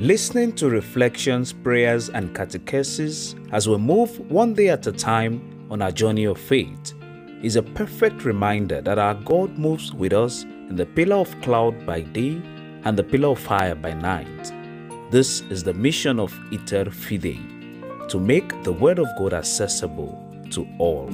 Listening to reflections, prayers, and catechesis as we move one day at a time on our journey of faith is a perfect reminder that our God moves with us in the pillar of cloud by day and the pillar of fire by night. This is the mission of Iter Fidei to make the Word of God accessible to all.